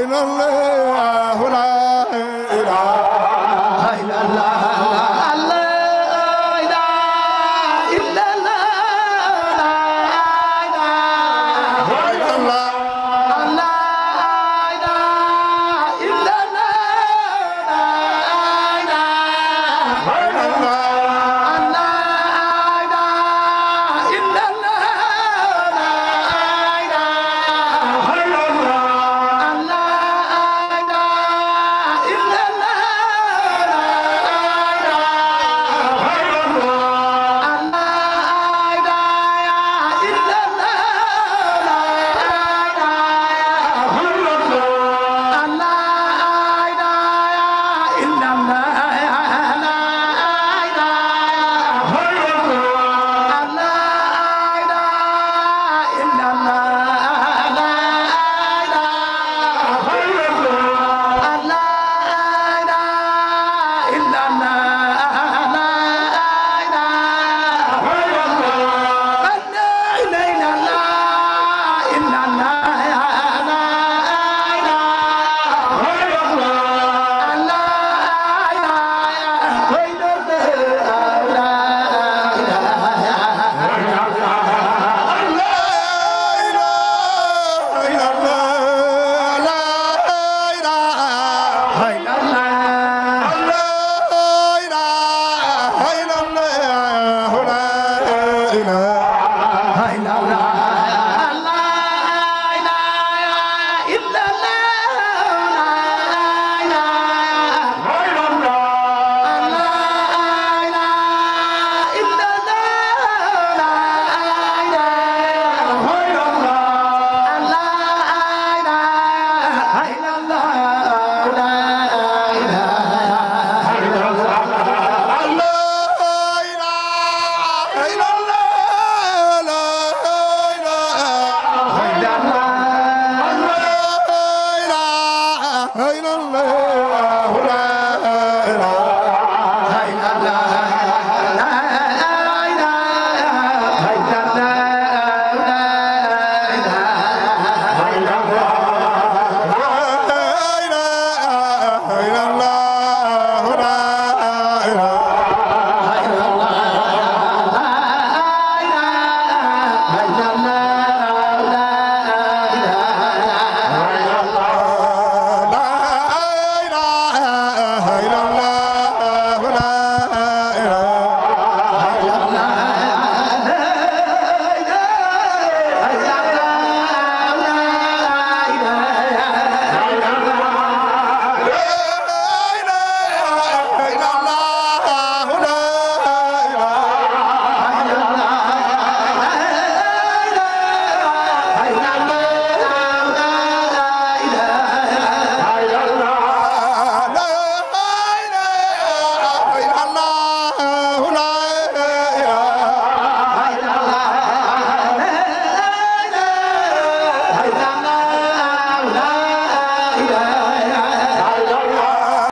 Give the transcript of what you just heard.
الله